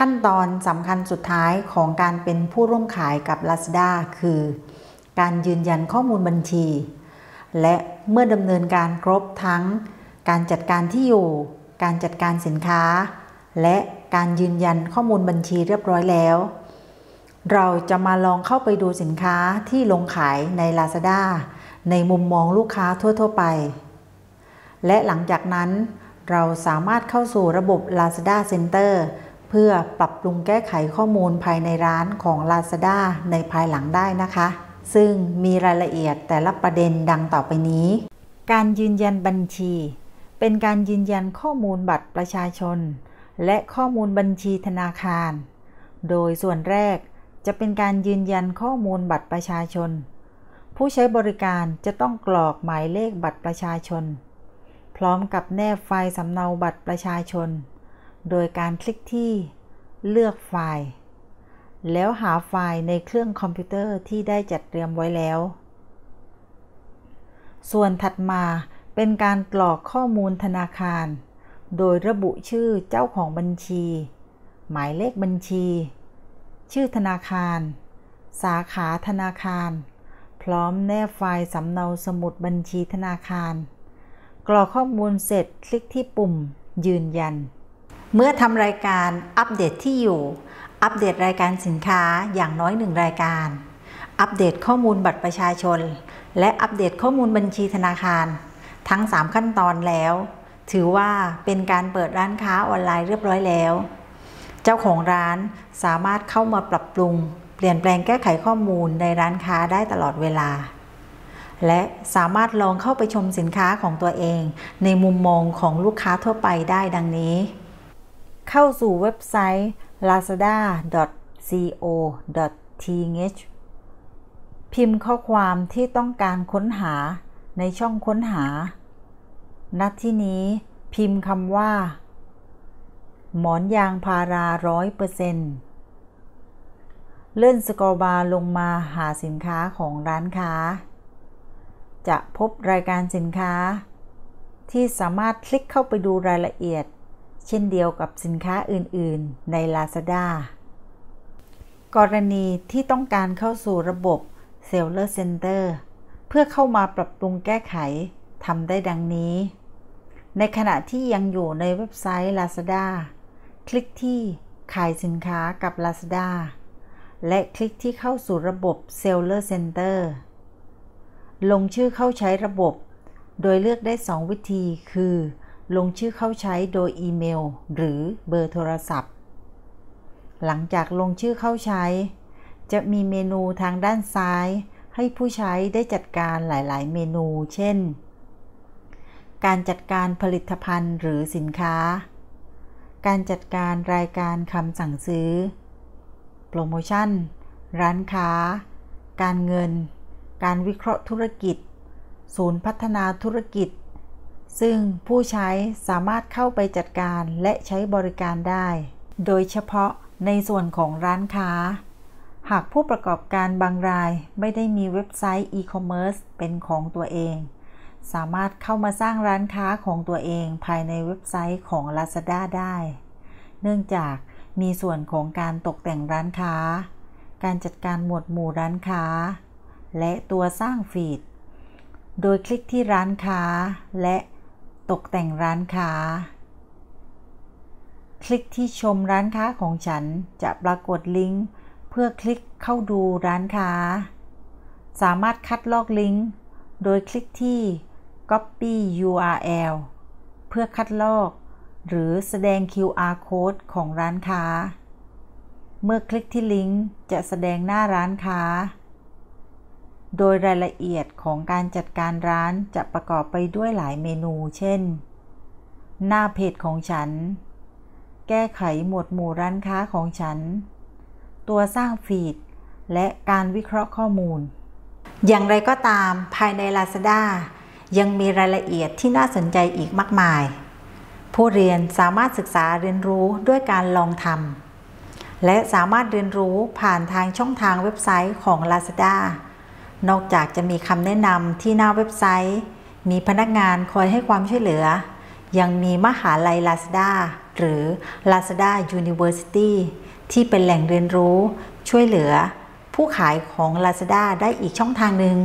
ขั้นตอนสำคัญสุดท้ายของการเป็นผู้ร่วมขายกับ Lazada คือ การยืนยันข้อมูลบัญชี และเมื่อดำเนินการครบทั้ง การจัดการที่อยู่ การจัดการสินค้า และการยืนยันข้อมูลบัญชีเรียบร้อยแล้ว เราจะมาลองเข้าไปดูสินค้าที่ลงขายใน Lazada ในมุมมองลูกค้าทั่ว ๆ ไป และหลังจากนั้น เราสามารถเข้าสู่ระบบ Lazada Center เพื่อปรับปรุงแก้ไขข้อมูลภายในร้านของ Lazada ในภายหลังได้นะคะ ซึ่งมีรายละเอียดแต่ละประเด็นดังต่อไปนี้ การยืนยันบัญชี เป็นการยืนยันข้อมูลบัตรประชาชน และข้อมูลบัญชีธนาคาร โดยส่วนแรก จะเป็นการยืนยันข้อมูลบัตรประชาชน ผู้ใช้บริการจะต้องกรอกหมายเลขบัตรประชาชน พร้อมกับแนบไฟล์สำเนาบัตรประชาชน โดยการคลิกที่ เลือกไฟล์ แล้วหาไฟล์ในเครื่องคอมพิวเตอร์ที่ได้จัดเตรียมไว้แล้ว ส่วนถัดมาเป็นการกรอกข้อมูลธนาคาร โดยระบุชื่อเจ้าของบัญชี หมายเลขบัญชี ชื่อธนาคาร สาขาธนาคาร พร้อมแนบไฟล์สำเนาสมุดบัญชีธนาคาร กรอกข้อมูลเสร็จคลิกที่ปุ่ม ยืนยัน เมื่อทำรายการอัปเดตที่อยู่ อัปเดตรายการสินค้าอย่างน้อยหนึ่งรายการ อัปเดตข้อมูลบัตรประชาชน และอัปเดตข้อมูลบัญชีธนาคาร ทั้ง 3 ขั้นตอนแล้ว ถือว่าเป็นการเปิดร้านค้าออนไลน์เรียบร้อยแล้ว เจ้าของร้านสามารถเข้ามาปรับปรุง เปลี่ยนแปลงแก้ไขข้อมูลในร้านค้าได้ตลอดเวลา และสามารถลองเข้าไปชมสินค้าของตัวเอง ในมุมมองของลูกค้าทั่วไปได้ดังนี้ เข้าสู่เว็บไซต์ lazada.co.th พิมพ์ข้อความที่ต้องการค้นหาในช่องค้นหา ณ ที่นี้พิมพ์คำว่า หมอนยางพาราร้อยเปอร์เซ็นต์เลื่อนสกอร์บาร์ลงมาหาสินค้าของร้านค้า จะพบรายการสินค้า ที่สามารถคลิกเข้าไปดูรายละเอียด เช่นเดียวกับสินค้าอื่น ๆ ใน Lazada กรณีที่ต้องการเข้าสู่ระบบ Seller Center เพื่อเข้ามาปรับปรุงแก้ไขทำได้ดังนี้ ในขณะที่ยังอยู่ในเว็บไซต์ Lazada คลิกที่ขายสินค้ากับ Lazada และคลิกที่เข้าสู่ระบบ Seller Center ลงชื่อเข้าใช้ระบบ โดยเลือกได้ 2 วิธีคือ ลงชื่อเข้าใช้โดยอีเมล หรือเบอร์โทรศัพท์ หลังจากลงชื่อเข้าใช้ จะมีเมนูทางด้านซ้าย ให้ผู้ใช้ได้จัดการหลาย ๆ เมนู เช่น การจัดการผลิตภัณฑ์หรือสินค้า การจัดการรายการคำสั่งซื้อ โปรโมชั่น ร้านค้า การเงิน การวิเคราะห์ธุรกิจ ศูนย์พัฒนาธุรกิจ ซึ่งผู้ใช้สามารถเข้าไปจัดการและใช้บริการได้ โดยเฉพาะในส่วนของร้านค้า หากผู้ประกอบการบางรายไม่ได้มีเว็บไซต์อีคอมเมิร์ซเป็นของตัวเอง สามารถเข้ามาสร้างร้านค้าของตัวเองภายในเว็บไซต์ของ Lazada ได้ เนื่องจากมีส่วนของการตกแต่งร้านค้า การจัดการหมวดหมู่ร้านค้า และตัวสร้างฟีด โดยคลิกที่ร้านค้าและตกแต่งร้านค้า คลิกที่ชมร้านค้าของฉันจะปรากฏลิงก์เพื่อคลิกเข้าดูร้านค้า สามารถคัดลอกลิงก์ โดยคลิกที่ Copy URL เพื่อคัดลอก หรือแสดง QR code ของร้านค้า เมื่อคลิกที่ลิงก์จะแสดงหน้าร้านค้า โดยรายละเอียดของการจัดการร้านจะประกอบไปด้วยหลายเมนู เช่น หน้าเพจของฉัน แก้ไขหมวดหมู่ร้านค้าของฉัน ตัวสร้างฟีด และการวิเคราะห์ข้อมูล อย่างไรก็ตามภายใน Lazada ยังมีรายละเอียดที่น่าสนใจอีกมากมาย ผู้เรียนสามารถศึกษาเรียนรู้ด้วยการลองทำและสามารถเรียนรู้ผ่านทางช่องทางเว็บไซต์ของ Lazada นอกจากจะมีคำแนะนำที่หน้าเว็บไซต์ มีพนักงานคอยให้ความช่วยเหลือ ยังมีมหาลัย Lazada หรือ Lazada University ที่เป็นแหล่งเรียนรู้ช่วยเหลือ ผู้ขายของ Lazada ได้อีกช่องทางหนึ่ง